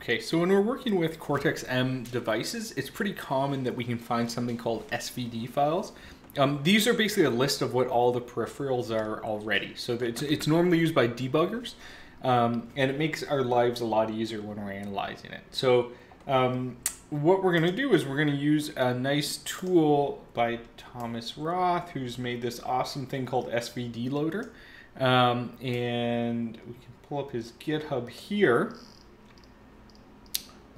Okay, so when we're working with Cortex-M devices, it's pretty common that we can find something called SVD files. Um, these are basically a list of what all the peripherals are already. So it's, it's normally used by debuggers, um, and it makes our lives a lot easier when we're analyzing it. So um, what we're going to do is we're going to use a nice tool by Thomas Roth, who's made this awesome thing called SVD Loader. Um, and we can pull up his GitHub here.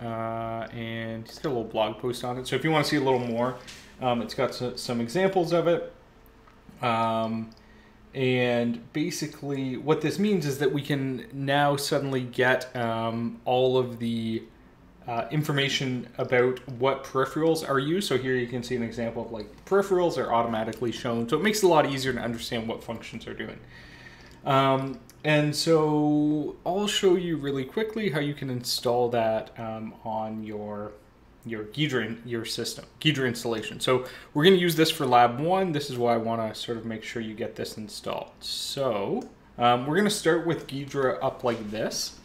Uh, and he's got a little blog post on it. So if you want to see a little more, um, it's got so, some examples of it. Um, and basically, what this means is that we can now suddenly get um, all of the uh, information about what peripherals are used. So here you can see an example of like peripherals are automatically shown. So it makes it a lot easier to understand what functions are doing. Um, and so I'll show you really quickly how you can install that um, on your your Ghidra, your system, Ghidra installation. So we're going to use this for lab one. This is why I want to sort of make sure you get this installed. So um, we're going to start with Ghidra up like this.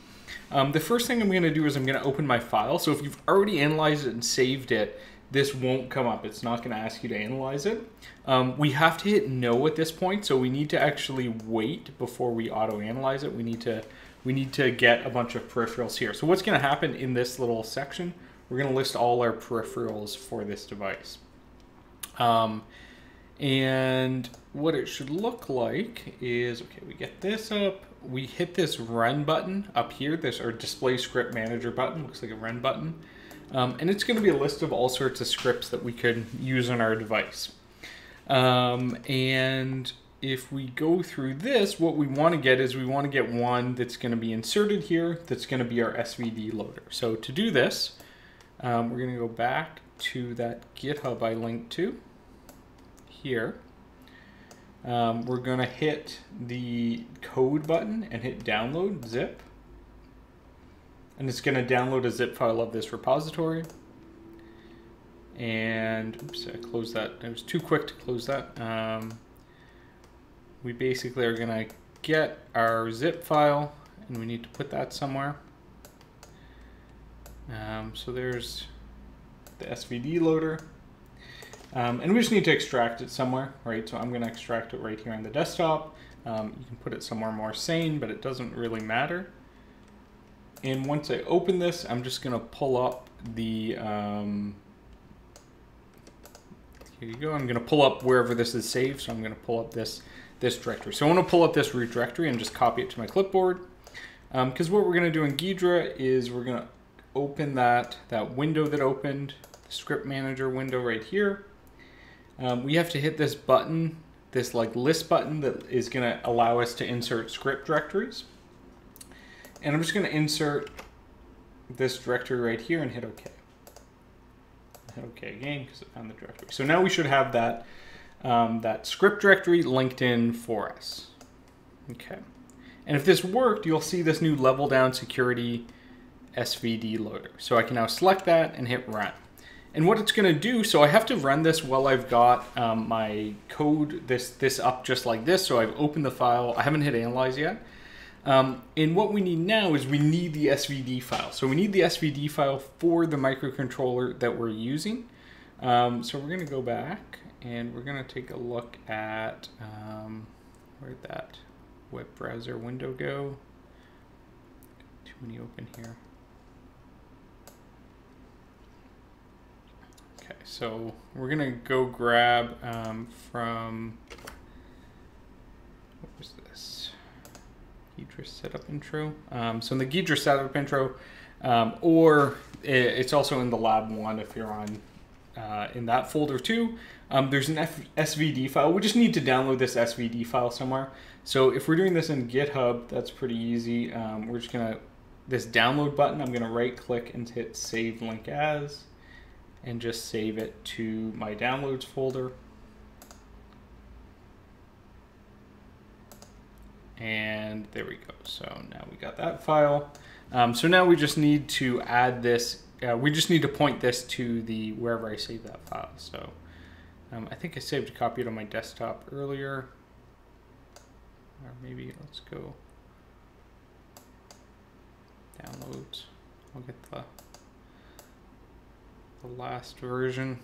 Um, the first thing I'm going to do is I'm going to open my file. So if you've already analyzed it and saved it, this won't come up. It's not going to ask you to analyze it. Um, we have to hit no at this point, so we need to actually wait before we auto-analyze it. We need to we need to get a bunch of peripherals here. So what's going to happen in this little section? We're going to list all our peripherals for this device. Um, and what it should look like is, okay, we get this up, we hit this run button up here, this our display script manager button, looks like a run button. Um, and it's going to be a list of all sorts of scripts that we could use on our device. Um, and if we go through this, what we want to get is we want to get one that's going to be inserted here, that's going to be our SVD loader. So to do this, um, we're going to go back to that GitHub I linked to here. Um, we're going to hit the code button and hit download zip and it's going to download a zip file of this repository. And oops, I closed that. It was too quick to close that. Um, we basically are going to get our zip file, and we need to put that somewhere. Um, so there's the SVD loader. Um, and we just need to extract it somewhere, right? So I'm going to extract it right here on the desktop. Um, you can put it somewhere more sane, but it doesn't really matter. And once I open this, I'm just going to pull up the, um, here you go. I'm going to pull up wherever this is saved. So I'm going to pull up this, this directory. So I want to pull up this root directory and just copy it to my clipboard. Because um, what we're going to do in Ghidra is we're going to open that, that window that opened, the script manager window right here. Um, we have to hit this button, this like list button that is going to allow us to insert script directories. And I'm just going to insert this directory right here and hit OK. Hit OK again because it found the directory. So now we should have that, um, that script directory linked in for us. Okay. And if this worked, you'll see this new level down security SVD loader. So I can now select that and hit run. And what it's going to do, so I have to run this while I've got um, my code, this, this up just like this. So I've opened the file. I haven't hit analyze yet. Um, and what we need now is we need the SVD file. So we need the SVD file for the microcontroller that we're using. Um, so we're going to go back and we're going to take a look at um, where'd that web browser window go? Too many open here. Okay, so we're going to go grab um, from, what was this? Ghidra setup intro. Um, so in the Ghidra setup intro, um, or it's also in the lab one if you're on uh, in that folder too. Um, there's an F SVD file. We just need to download this SVD file somewhere. So if we're doing this in GitHub, that's pretty easy. Um, we're just gonna this download button. I'm gonna right click and hit save link as, and just save it to my downloads folder. And there we go. So now we got that file. Um, so now we just need to add this. Uh, we just need to point this to the wherever I save that file. So um, I think I saved a copy it on my desktop earlier. Or maybe let's go downloads I'll get the the last version.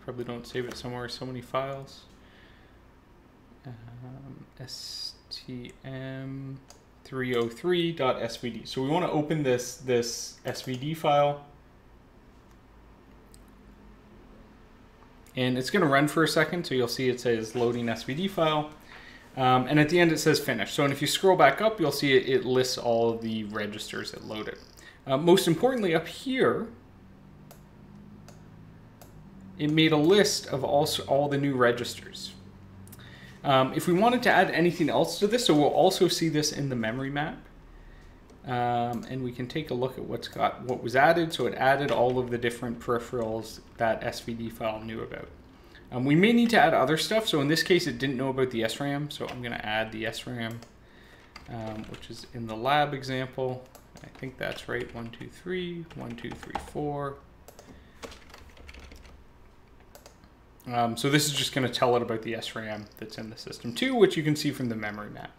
Probably don't save it somewhere. So many files. Um, stm 303.svd. So we want to open this this svd file. And it's going to run for a second, so you'll see it says loading svd file. Um, and at the end it says finish. So and if you scroll back up, you'll see it, it lists all the registers that loaded. Uh, most importantly, up here, it made a list of all, all the new registers. Um, if we wanted to add anything else to this, so we'll also see this in the memory map. Um, and we can take a look at what's got what was added. So it added all of the different peripherals that SVD file knew about. Um, we may need to add other stuff. So in this case, it didn't know about the SRAM. So I'm going to add the SRAM, um, which is in the lab example. I think that's right. One, two, three, one, two, three, four. Um, so this is just going to tell it about the SRAM that's in the system too, which you can see from the memory map.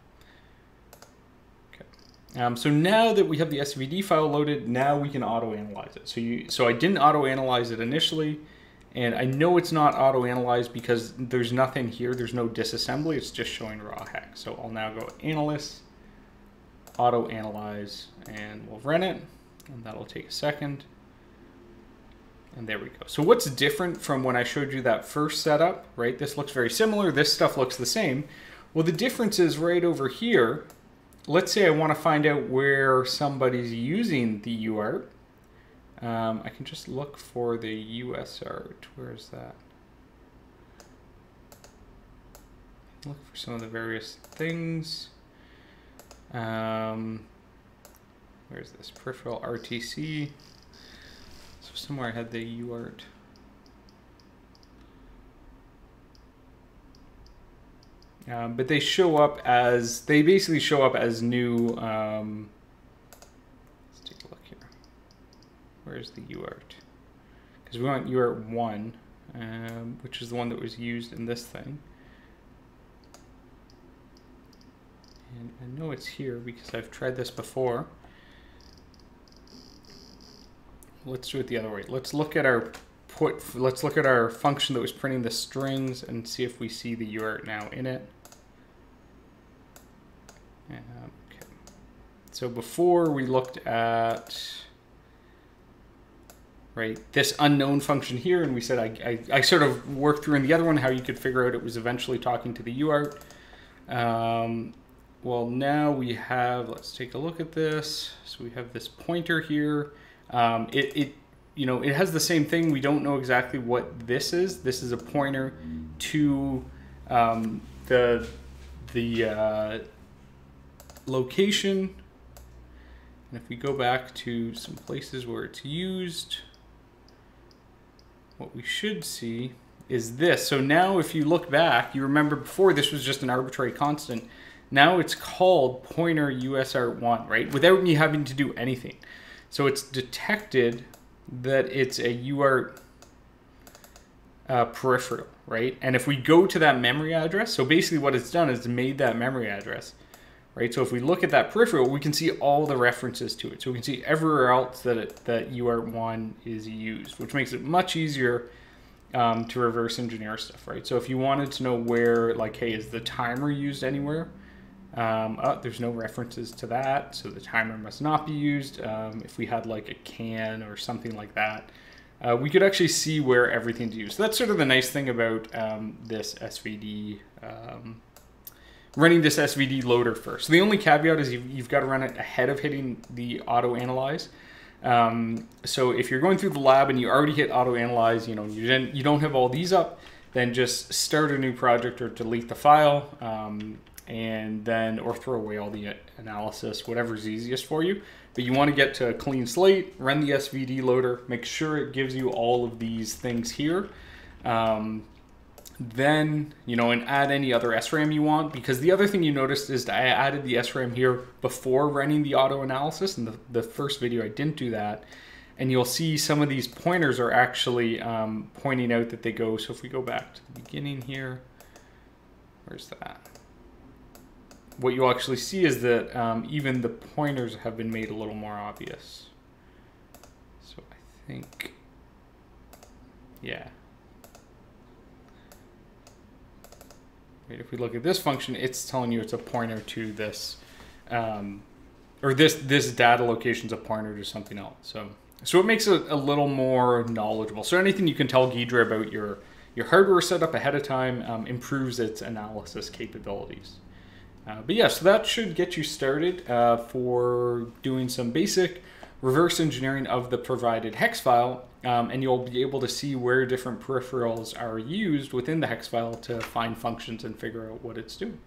Okay. Um, so now that we have the SVD file loaded, now we can auto-analyze it. So you, so I didn't auto-analyze it initially, and I know it's not auto-analyzed because there's nothing here. There's no disassembly. It's just showing raw hex. So I'll now go analyst, auto-analyze, and we'll run it, and that'll take a second. And there we go. So what's different from when I showed you that first setup, right? This looks very similar. This stuff looks the same. Well, the difference is right over here. Let's say I want to find out where somebody's using the UART. Um, I can just look for the USART. Where is that? Look for some of the various things. Um, where's this? Peripheral RTC somewhere I had the UART. Um, but they show up as, they basically show up as new, um, let's take a look here. Where's the UART? Because we want UART 1, um, which is the one that was used in this thing. And I know it's here because I've tried this before let's do it the other way. Let's look at our put, let's look at our function that was printing the strings and see if we see the UART now in it. okay. So before we looked at, right, this unknown function here, and we said I, I, I, sort of worked through in the other one how you could figure out it was eventually talking to the UART. Um, well, now we have, let's take a look at this. So we have this pointer here. Um, it, it, you know, it has the same thing. We don't know exactly what this is. This is a pointer to um, the the uh, location. And if we go back to some places where it's used, what we should see is this. So now if you look back, you remember before this was just an arbitrary constant. Now it's called pointer USART1, right? Without me having to do anything. So it's detected that it's a UART uh, peripheral, right? And if we go to that memory address, so basically what it's done is made that memory address, right? So if we look at that peripheral, we can see all the references to it. So we can see everywhere else that it, that UART1 is used, which makes it much easier um, to reverse engineer stuff, right? So if you wanted to know where, like, hey, is the timer used anywhere? Um, oh, there's no references to that, so the timer must not be used. Um, if we had like a CAN or something like that, uh, we could actually see where everything's used. So that's sort of the nice thing about um, this SVD, um, running this SVD loader first. So the only caveat is you've, you've got to run it ahead of hitting the auto analyze. Um, so if you're going through the lab and you already hit auto analyze, you know, you didn't, you don't have all these up, then just start a new project or delete the file. Um, and then or throw away all the analysis, whatever's easiest for you. But you want to get to a clean slate, run the SVD loader, make sure it gives you all of these things here. Um, then, you know, and add any other SRAM you want, because the other thing you noticed is I added the SRAM here before running the auto analysis. In the, the first video, I didn't do that. And you'll see some of these pointers are actually um, pointing out that they go. So if we go back to the beginning here, where's that? What you'll actually see is that um, even the pointers have been made a little more obvious. So I think, yeah. Right, if we look at this function, it's telling you it's a pointer to this, um, or this this data location is a pointer to something else. So so it makes it a little more knowledgeable. So anything you can tell Ghidra about your your hardware setup ahead of time um, improves its analysis capabilities. Uh, but yeah, so that should get you started uh, for doing some basic reverse engineering of the provided hex file, um, and you'll be able to see where different peripherals are used within the hex file to find functions and figure out what it's doing.